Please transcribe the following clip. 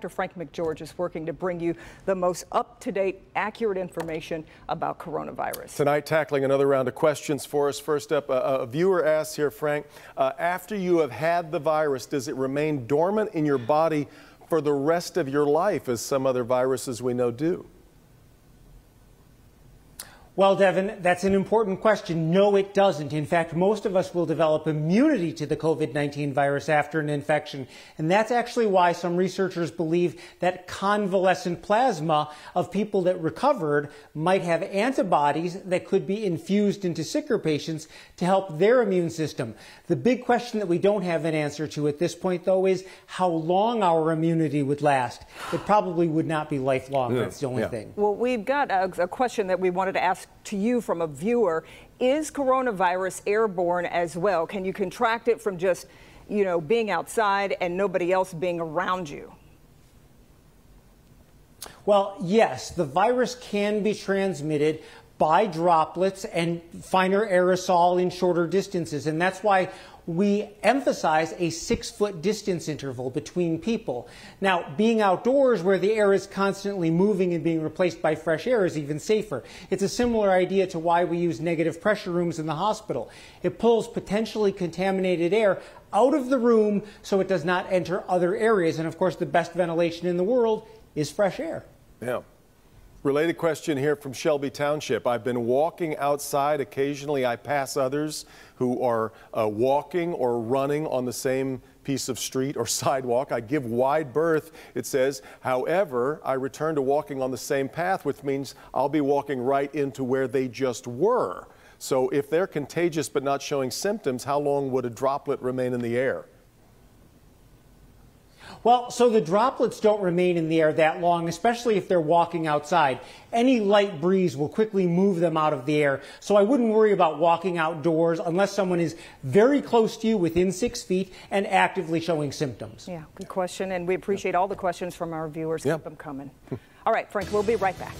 Dr. Frank McGeorge is working to bring you the most up-to-date, accurate information about coronavirus. Tonight, tackling another round of questions for us. First up, a, a viewer asks here, Frank, uh, after you have had the virus, does it remain dormant in your body for the rest of your life, as some other viruses we know do? Well, Devin, that's an important question. No, it doesn't. In fact, most of us will develop immunity to the COVID-19 virus after an infection. And that's actually why some researchers believe that convalescent plasma of people that recovered might have antibodies that could be infused into sicker patients to help their immune system. The big question that we don't have an answer to at this point, though, is how long our immunity would last. It probably would not be lifelong. Yeah. That's the only yeah. thing. Well, we've got a, a question that we wanted to ask to you from a viewer. Is coronavirus airborne as well? Can you contract it from just, you know, being outside and nobody else being around you? Well, yes, the virus can be transmitted by droplets and finer aerosol in shorter distances. And that's why we emphasize a six foot distance interval between people. Now, being outdoors where the air is constantly moving and being replaced by fresh air is even safer. It's a similar idea to why we use negative pressure rooms in the hospital. It pulls potentially contaminated air out of the room so it does not enter other areas. And of course, the best ventilation in the world is fresh air. Yeah. Related question here from Shelby Township. I've been walking outside. Occasionally, I pass others who are uh, walking or running on the same piece of street or sidewalk. I give wide berth, it says. However, I return to walking on the same path, which means I'll be walking right into where they just were. So if they're contagious but not showing symptoms, how long would a droplet remain in the air? Well, so the droplets don't remain in the air that long, especially if they're walking outside. Any light breeze will quickly move them out of the air. So I wouldn't worry about walking outdoors unless someone is very close to you within six feet and actively showing symptoms. Yeah, good question. And we appreciate all the questions from our viewers. Yep. Keep them coming. all right, Frank, we'll be right back.